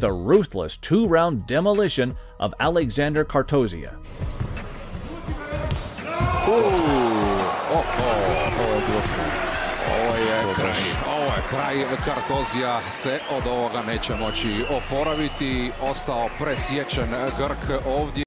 the ruthless two-round demolition of Alexander Kartozia. Ovo je kraj, ovo je kraj. Kartozija se od ovoga neće moći oporaviti. Ostao presječen Grk ovdje.